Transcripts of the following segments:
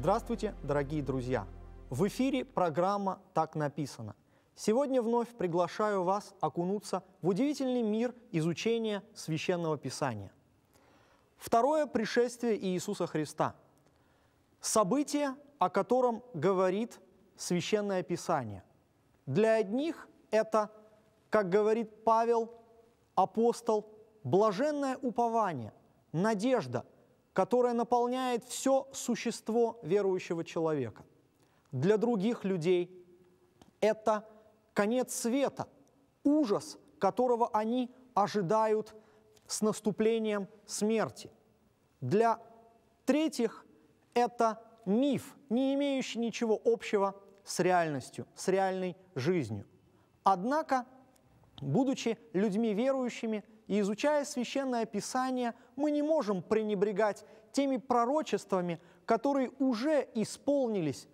Здравствуйте, дорогие друзья! В эфире программа «Так написано». Сегодня вновь приглашаю вас окунуться в удивительный мир изучения Священного Писания. Второе пришествие Иисуса Христа. Событие, о котором говорит Священное Писание. Для одних это, как говорит Павел, апостол, блаженное упование, надежда, которая наполняет все существо верующего человека. Для других людей это конец света, ужас, которого они ожидают с наступлением смерти. Для третьих это миф, не имеющий ничего общего с реальностью, с реальной жизнью. Однако, будучи людьми верующими и изучая священное писание, мы не можем пренебрегать теми пророчествами, которые уже исполнились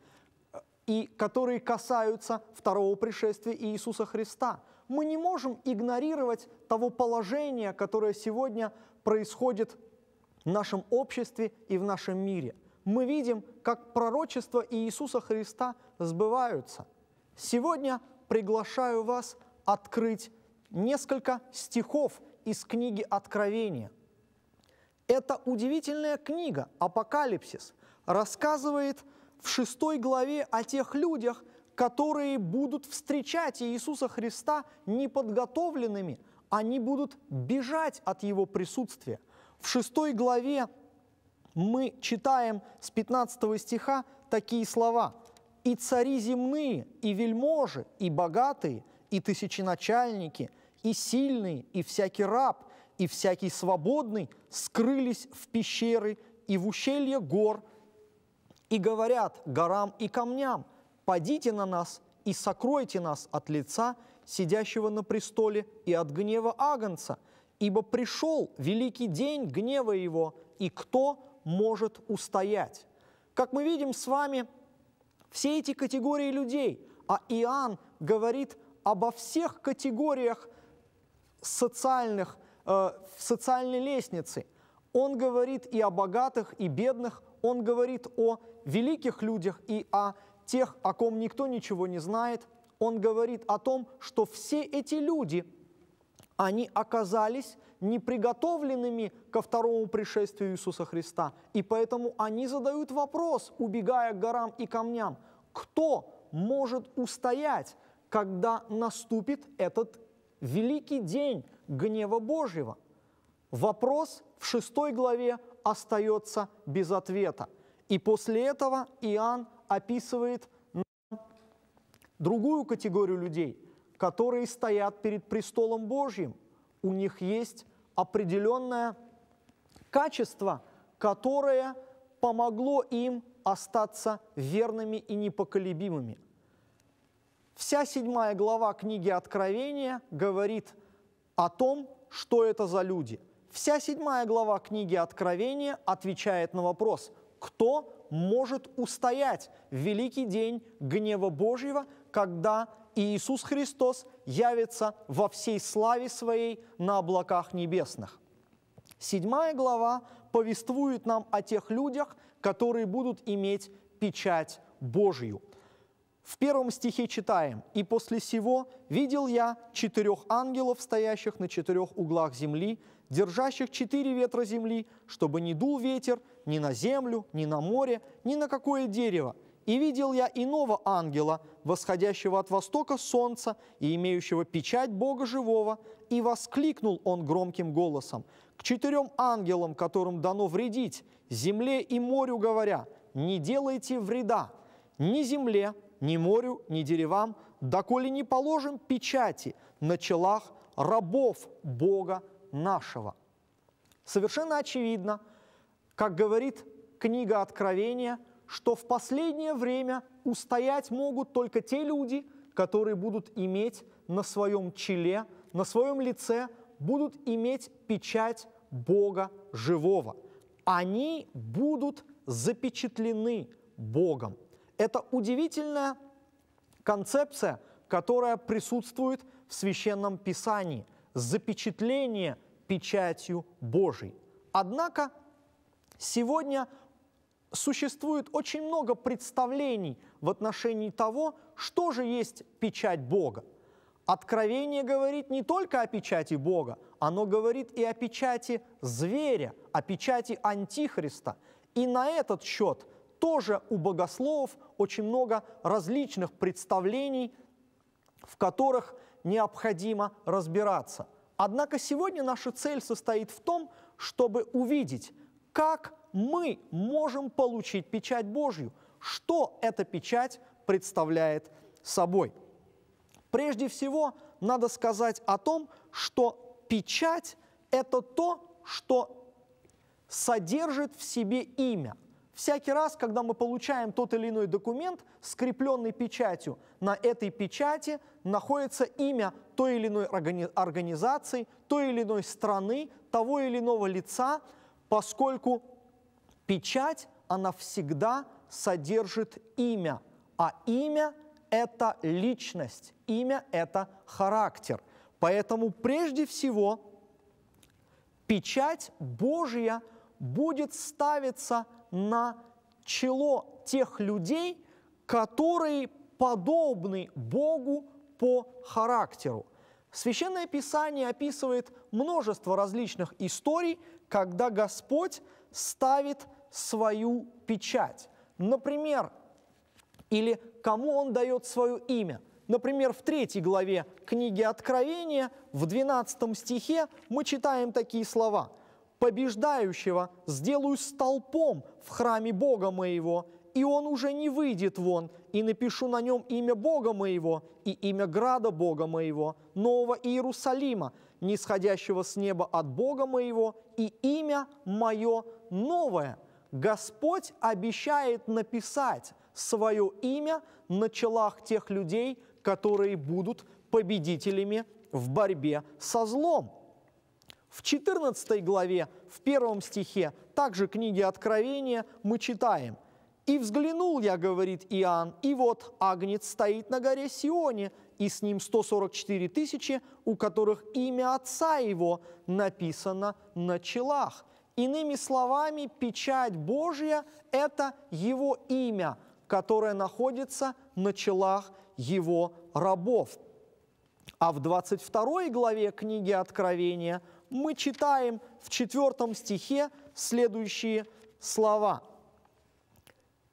э, и которые касаются второго пришествия Иисуса Христа. Мы не можем игнорировать того положения, которое сегодня происходит в нашем обществе и в нашем мире. Мы видим, как пророчества Иисуса Христа сбываются. Сегодня приглашаю вас открыть несколько стихов из книги Откровения. Эта удивительная книга «Апокалипсис» рассказывает в шестой главе о тех людях, которые будут встречать Иисуса Христа неподготовленными, они будут бежать от Его присутствия. В шестой главе мы читаем с 15 стиха такие слова. «И цари земные, и вельможи, и богатые, и тысяченачальники, и сильные, и всякий раб, и всякий свободный скрылись в пещеры и в ущелье гор, и говорят горам и камням, «Падите на нас и сокройте нас от лица сидящего на престоле и от гнева Агнца, ибо пришел великий день гнева его, и кто может устоять. Как мы видим с вами, все эти категории людей, а Иоанн говорит обо всех категориях социальных, э, социальной лестницы. Он говорит и о богатых, и бедных, он говорит о великих людях и о тех, о ком никто ничего не знает. Он говорит о том, что все эти люди – они оказались неприготовленными ко второму пришествию Иисуса Христа. И поэтому они задают вопрос, убегая к горам и камням, кто может устоять, когда наступит этот великий день гнева Божьего? Вопрос в шестой главе остается без ответа. И после этого Иоанн описывает другую категорию людей – которые стоят перед престолом Божьим. У них есть определенное качество, которое помогло им остаться верными и непоколебимыми. Вся седьмая глава книги Откровения говорит о том, что это за люди. Вся седьмая глава книги Откровения отвечает на вопрос, кто может устоять в великий день гнева Божьего, когда Иисус Христос явится во всей славе Своей на облаках небесных. Седьмая глава повествует нам о тех людях, которые будут иметь печать Божью. В первом стихе читаем. «И после сего видел я четырех ангелов, стоящих на четырех углах земли, держащих четыре ветра земли, чтобы не дул ветер ни на землю, ни на море, ни на какое дерево, и видел я иного ангела, восходящего от востока солнца и имеющего печать Бога живого, и воскликнул он громким голосом к четырем ангелам, которым дано вредить, земле и морю, говоря, «Не делайте вреда ни земле, ни морю, ни деревам, доколе не положим печати на челах рабов Бога нашего». Совершенно очевидно, как говорит книга Откровения – что в последнее время устоять могут только те люди, которые будут иметь на своем челе, на своем лице, будут иметь печать Бога живого. Они будут запечатлены Богом. Это удивительная концепция, которая присутствует в Священном Писании. Запечатление печатью Божией. Однако сегодня существует очень много представлений в отношении того, что же есть печать Бога. Откровение говорит не только о печати Бога, оно говорит и о печати зверя, о печати Антихриста. И на этот счет тоже у богословов очень много различных представлений, в которых необходимо разбираться. Однако сегодня наша цель состоит в том, чтобы увидеть, как мы можем получить печать Божью, что эта печать представляет собой. Прежде всего, надо сказать о том, что печать – это то, что содержит в себе имя. Всякий раз, когда мы получаем тот или иной документ, скрепленный печатью, на этой печати находится имя той или иной организации, той или иной страны, того или иного лица, поскольку печать, она всегда содержит имя, а имя – это личность, имя – это характер. Поэтому прежде всего печать Божья будет ставиться на чело тех людей, которые подобны Богу по характеру. Священное Писание описывает множество различных историй, когда Господь ставит свою печать. Например, или кому Он дает свое имя. Например, в третьей главе книги Откровения, в 12 стихе мы читаем такие слова. «Побеждающего сделаю столпом в храме Бога моего, и он уже не выйдет вон, и напишу на нем имя Бога моего и имя града Бога моего, нового Иерусалима, нисходящего с неба от Бога моего, и имя мое новое». Господь обещает написать свое имя на челах тех людей, которые будут победителями в борьбе со злом. В 14 главе, в первом стихе, также книги Откровения, мы читаем – и взглянул я, говорит Иоанн, и вот Агнец стоит на горе Сионе, и с ним 144 тысячи, у которых имя Отца Его написано на челах. Иными словами, печать Божья – это Его имя, которое находится на челах Его рабов. А в 22 главе книги Откровения мы читаем в 4 стихе следующие слова –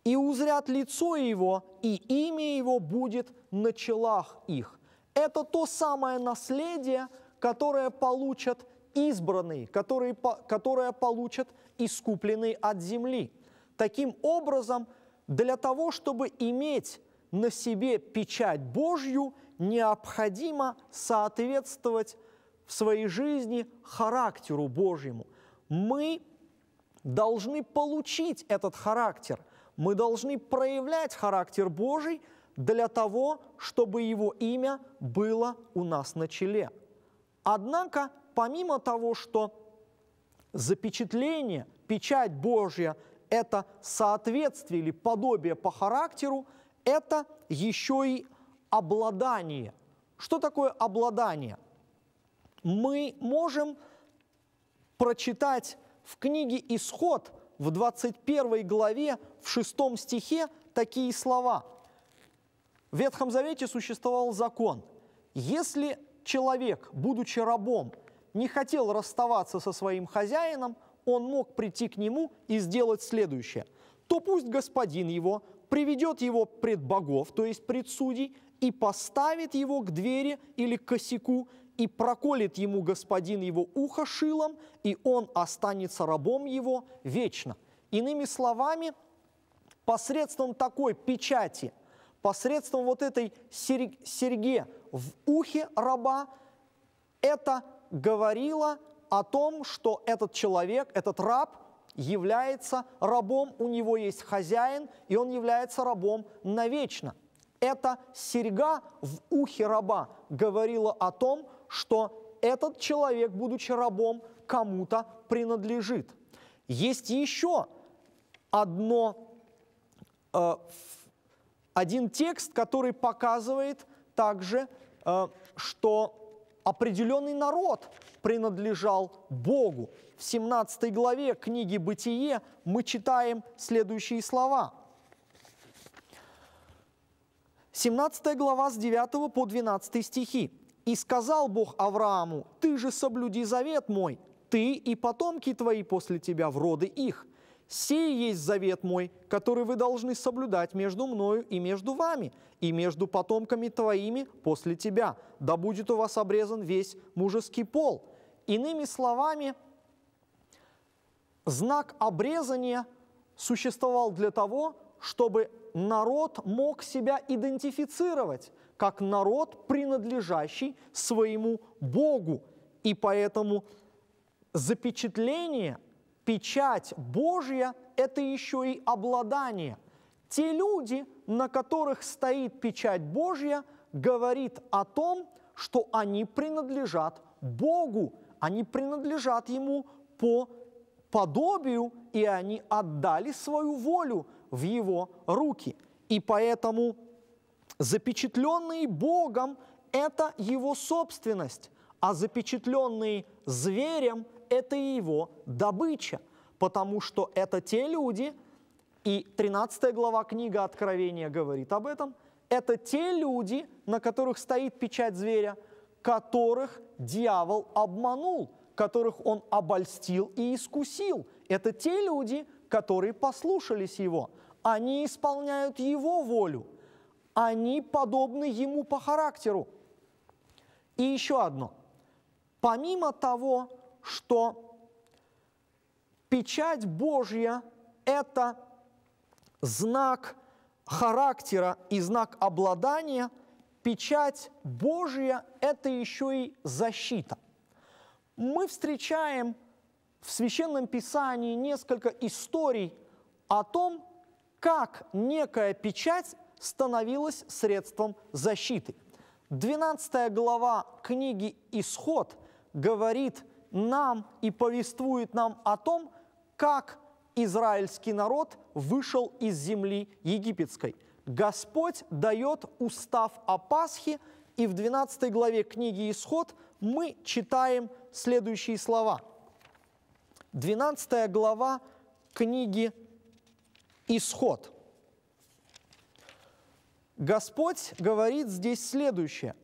и узрят лицо его, и имя его будет на челах их. Это то самое наследие, которое получат избранные, которые, которое получат искупленные от земли. Таким образом, для того, чтобы иметь на себе печать Божью, необходимо соответствовать в своей жизни характеру Божьему. Мы должны получить этот характер – мы должны проявлять характер Божий для того, чтобы Его имя было у нас на челе. Однако, помимо того, что запечатление, печать Божья – это соответствие или подобие по характеру, это еще и обладание. Что такое обладание? Мы можем прочитать в книге «Исход» в 21 главе, в 6 стихе такие слова. В Ветхом Завете существовал закон. Если человек, будучи рабом, не хотел расставаться со своим хозяином, он мог прийти к нему и сделать следующее. То пусть господин его приведет его пред богов, то есть пред судей, и поставит его к двери или к косяку, и проколет ему господин его ухо шилом, и он останется рабом его вечно. Иными словами, посредством такой печати, посредством вот этой серьге в ухе раба, это говорило о том, что этот человек, этот раб является рабом, у него есть хозяин, и он является рабом навечно. Эта серьга в ухе раба говорила о том, что этот человек, будучи рабом, кому-то принадлежит. Есть еще одно, э, один текст, который показывает также, э, что определенный народ принадлежал Богу. В 17 главе книги «Бытие» мы читаем следующие слова. 17 глава с 9 по 12 стихи. «И сказал Бог Аврааму, ты же соблюди завет мой, ты и потомки твои после тебя в роды их, Сей есть завет мой, который вы должны соблюдать между мною и между вами, и между потомками твоими после тебя. Да будет у вас обрезан весь мужеский пол». Иными словами, знак обрезания существовал для того, чтобы народ мог себя идентифицировать как народ, принадлежащий своему Богу. И поэтому запечатление – печать Божья – это еще и обладание. Те люди, на которых стоит печать Божья, говорит о том, что они принадлежат Богу, они принадлежат Ему по подобию, и они отдали свою волю в Его руки. И поэтому запечатленные Богом – это Его собственность, а запечатленные зверем это его добыча, потому что это те люди, и 13 глава книга Откровения говорит об этом, это те люди, на которых стоит печать зверя, которых дьявол обманул, которых он обольстил и искусил. Это те люди, которые послушались его. Они исполняют его волю. Они подобны ему по характеру. И еще одно. Помимо того, что печать Божья – это знак характера и знак обладания, печать Божья – это еще и защита. Мы встречаем в Священном Писании несколько историй о том, как некая печать становилась средством защиты. 12 глава книги «Исход» говорит нам и повествует нам о том, как израильский народ вышел из земли египетской. Господь дает устав о Пасхе, и в 12 главе книги «Исход» мы читаем следующие слова. 12 глава книги «Исход». Господь говорит здесь следующее.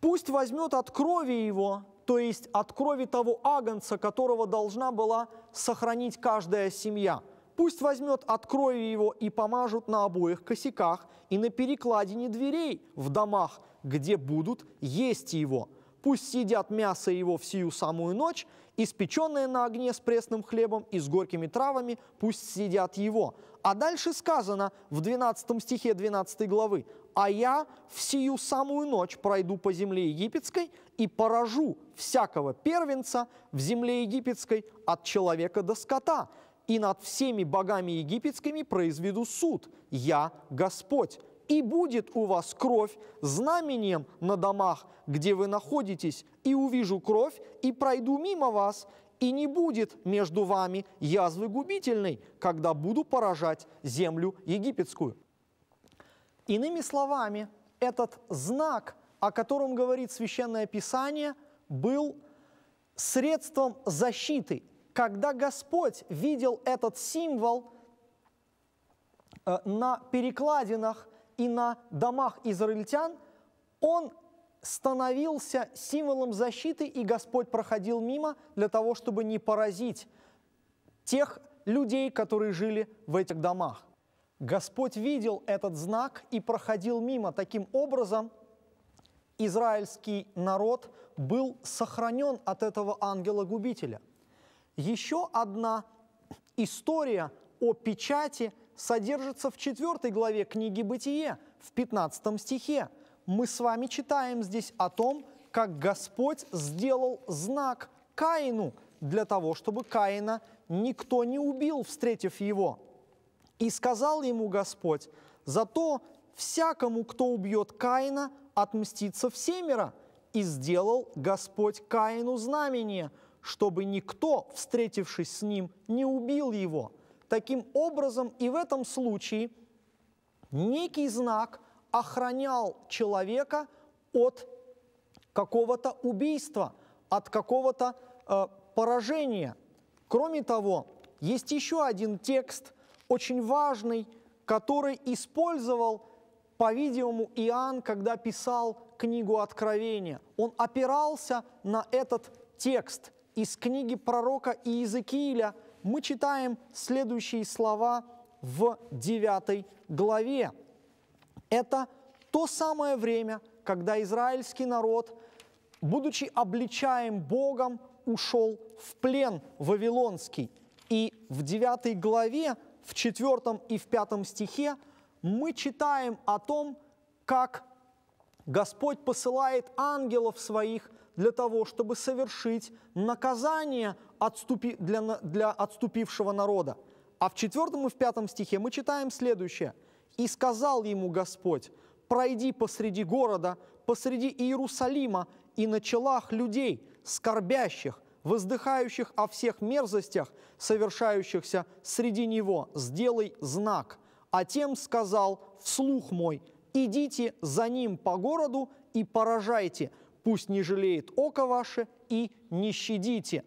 Пусть возьмет от крови его, то есть от крови того агнца, которого должна была сохранить каждая семья. Пусть возьмет от крови его и помажут на обоих косяках и на перекладине дверей в домах, где будут есть его. Пусть съедят мясо его в сию самую ночь, испеченное на огне с пресным хлебом и с горькими травами, пусть съедят его. А дальше сказано в 12 стихе 12 главы, а я в сию самую ночь пройду по земле египетской и поражу всякого первенца в земле египетской от человека до скота, и над всеми богами египетскими произведу суд. Я Господь. И будет у вас кровь знамением на домах, где вы находитесь, и увижу кровь, и пройду мимо вас, и не будет между вами язвы губительной, когда буду поражать землю египетскую. Иными словами, этот знак, о котором говорит Священное Писание, был средством защиты. Когда Господь видел этот символ э, на перекладинах и на домах израильтян, он становился символом защиты, и Господь проходил мимо для того, чтобы не поразить тех людей, которые жили в этих домах. Господь видел этот знак и проходил мимо. Таким образом, израильский народ был сохранен от этого ангела-губителя. Еще одна история о печати содержится в 4 главе книги «Бытие», в 15 стихе. Мы с вами читаем здесь о том, как Господь сделал знак Каину для того, чтобы Каина никто не убил, встретив его – и сказал ему Господь, зато всякому, кто убьет Каина, отмстится всемеро. И сделал Господь Каину знамение, чтобы никто, встретившись с ним, не убил его. Таким образом, и в этом случае некий знак охранял человека от какого-то убийства, от какого-то э, поражения. Кроме того, есть еще один текст, очень важный, который использовал, по-видимому, Иоанн, когда писал книгу Откровения. Он опирался на этот текст из книги пророка Иезекииля. Мы читаем следующие слова в 9 главе. Это то самое время, когда израильский народ, будучи обличаем Богом, ушел в плен вавилонский. И в 9 главе, в 4 и в 5 стихе мы читаем о том, как Господь посылает ангелов своих для того, чтобы совершить наказание для, для отступившего народа. А в 4 и в 5 стихе мы читаем следующее. «И сказал ему Господь, пройди посреди города, посреди Иерусалима и на челах людей, скорбящих, воздыхающих о всех мерзостях, совершающихся среди него, сделай знак. А тем сказал вслух мой, идите за ним по городу и поражайте, пусть не жалеет око ваше и не щадите.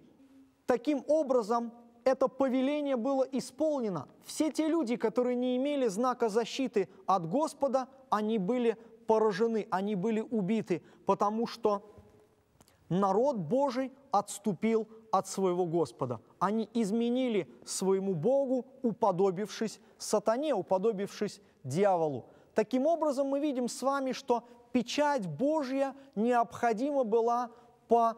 Таким образом, это повеление было исполнено. Все те люди, которые не имели знака защиты от Господа, они были поражены, они были убиты, потому что народ Божий отступил от своего Господа. Они изменили своему Богу, уподобившись сатане, уподобившись дьяволу. Таким образом, мы видим с вами, что печать Божья необходима была по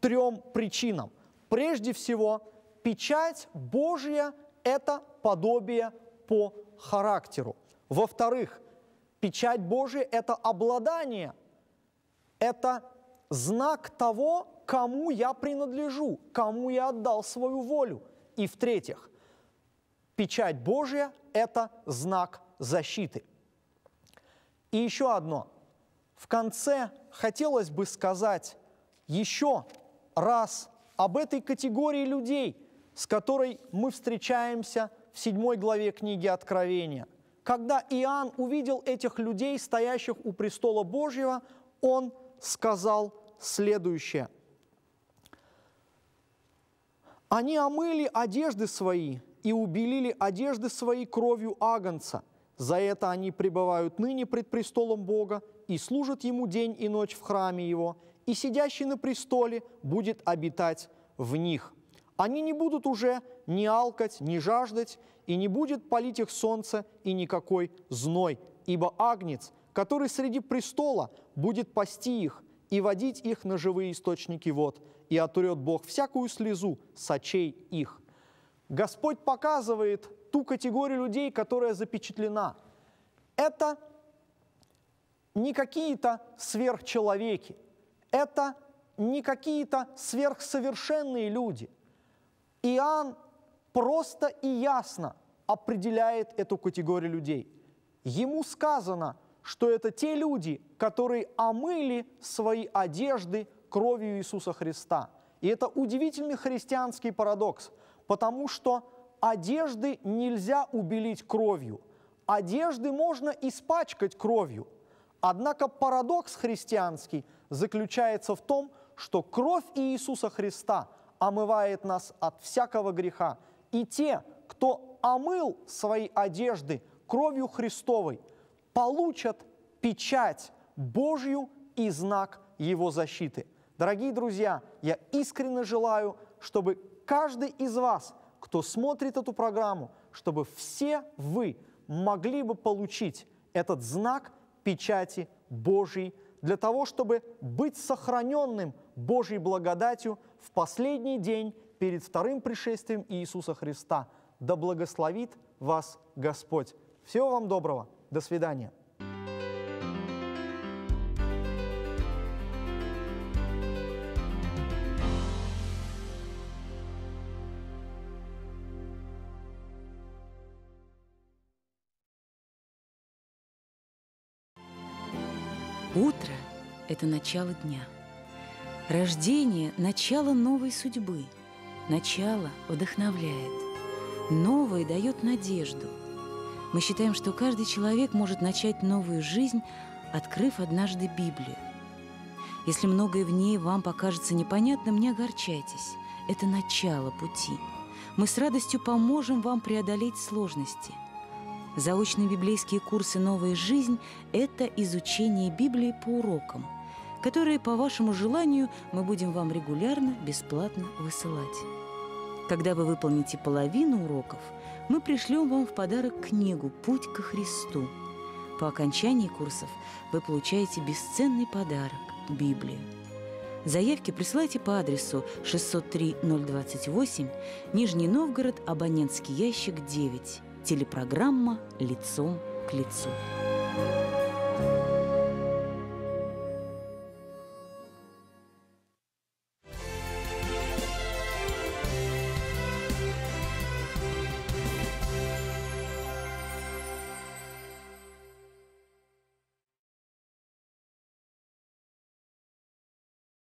трем причинам. Прежде всего, печать Божья – это подобие по характеру. Во-вторых, печать Божья – это обладание, это знак того, кому я принадлежу, кому я отдал свою волю. И в-третьих, печать Божья – это знак защиты. И еще одно. В конце хотелось бы сказать еще раз об этой категории людей, с которой мы встречаемся в седьмой главе книги Откровения. Когда Иоанн увидел этих людей, стоящих у престола Божьего, он сказал следующее. «Они омыли одежды свои и убелили одежды свои кровью агнца. За это они пребывают ныне пред престолом Бога и служат Ему день и ночь в храме Его, и сидящий на престоле будет обитать в них. Они не будут уже ни алкать, ни жаждать, и не будет палить их солнце и никакой зной, ибо агнец, который среди престола будет пасти их и водить их на живые источники вод, и отрет Бог всякую слезу с очей их». Господь показывает ту категорию людей, которая запечатлена. Это не какие-то сверхчеловеки, это не какие-то сверхсовершенные люди. Иоанн просто и ясно определяет эту категорию людей. Ему сказано, что это те люди, которые омыли свои одежды кровью Иисуса Христа. И это удивительный христианский парадокс, потому что одежды нельзя убелить кровью. Одежды можно испачкать кровью. Однако парадокс христианский заключается в том, что кровь Иисуса Христа омывает нас от всякого греха. И те, кто омыл свои одежды кровью Христовой, получат печать Божью и знак Его защиты. Дорогие друзья, я искренне желаю, чтобы каждый из вас – кто смотрит эту программу, чтобы все вы могли бы получить этот знак печати Божьей для того, чтобы быть сохраненным Божьей благодатью в последний день перед вторым пришествием Иисуса Христа. Да благословит вас Господь. Всего вам доброго. До свидания. Утро – это начало дня. Рождение – начало новой судьбы. Начало вдохновляет. Новое дает надежду. Мы считаем, что каждый человек может начать новую жизнь, открыв однажды Библию. Если многое в ней вам покажется непонятным, не огорчайтесь. Это начало пути. Мы с радостью поможем вам преодолеть сложности. Заочные библейские курсы «Новая жизнь» – это изучение Библии по урокам, которые, по вашему желанию, мы будем вам регулярно, бесплатно высылать. Когда вы выполните половину уроков, мы пришлем вам в подарок книгу «Путь ко Христу». По окончании курсов вы получаете бесценный подарок – Библию. Заявки присылайте по адресу 603-028, Нижний Новгород, абонентский ящик 9. Телепрограмма «Лицом к лицу».